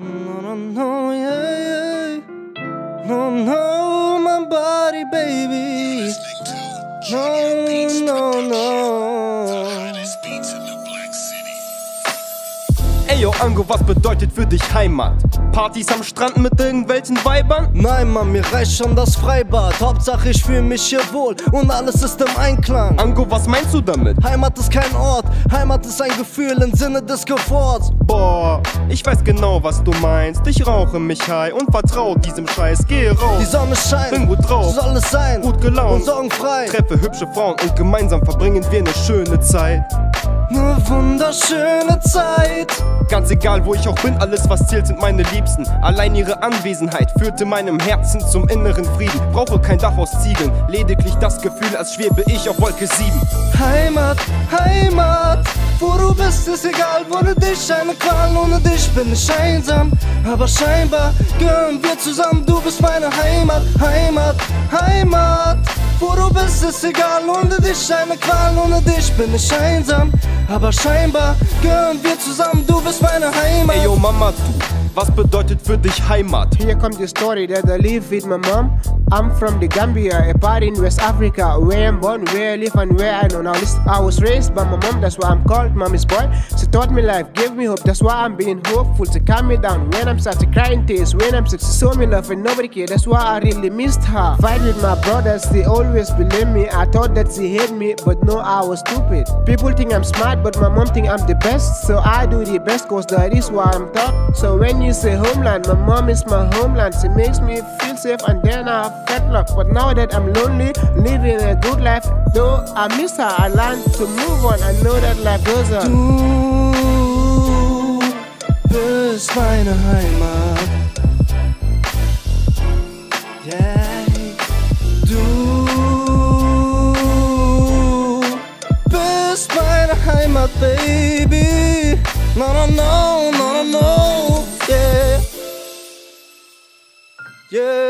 No, no, no, yeah, yeah. No, no, my body, baby. No, no, no. Yo Ango, was bedeutet für dich Heimat? Partys am Strand mit irgendwelchen Weibern? Nein, Mann, mir reicht schon das Freibad. Hauptsache, ich fühle mich hier wohl und alles ist im Einklang. Ango, was meinst du damit? Heimat ist kein Ort, Heimat ist ein Gefühl im Sinne des Komforts. Boah, ich weiß genau, was du meinst. Ich rauche mich high und vertrau diesem Scheiß. Geh raus. Die Sonne scheint, Bin gut drauf. so soll es sein. Gut gelaunt. und sorgenfrei. Treffe hübsche Frauen und gemeinsam verbringen wir eine schöne Zeit. Eine wunderschöne Zeit. Ganz egal, wo ich auch bin, alles was zählt sind meine Liebsten. Allein ihre Anwesenheit führte meinem Herzen zum inneren Frieden. Brauche kein Dach aus Ziegeln, lediglich das Gefühl, als schwebe ich auf Wolke 7. Heimat, Heimat, wo du bist, ist egal, ohne dich eine Qual, ohne dich bin ich einsam. Aber scheinbar gehören wir zusammen, du bist meine Heimat, Heimat, Heimat. Wo du bist, ist egal, ohne dich eine Qual, ohne dich bin ich einsam. Aber scheinbar gehören wir zusammen, du bist meine Heimat. Ey yo Mama, du, was bedeutet für dich Heimat? Here comes the story that I live with my mom. I'm from the Gambia, a part in West Africa, where I'm born, where I live, and where I know now. I was raised by my mom, that's why I'm called mommy's boy. She taught me life, gave me hope, that's why I'm being hopeful to calm me down. When I'm starting crying tears, when I'm sick, she showed me love and nobody cared, that's why I really missed her. Fight with my brothers, they always believe me. I thought that she hate me, but no, I was stupid. People think I'm smart, but my mom think I'm the best, so I do the best, cause that is why I'm taught. So when you you say homeland, my mom is my homeland. She makes me feel safe and then I have luck. But now that I'm lonely, living a good life, though I miss her, I learn to move on. I know that life goes on. Du bist meine Heimat. Yeah. Du bist meine Heimat, Baby. No, no, no. Yeah.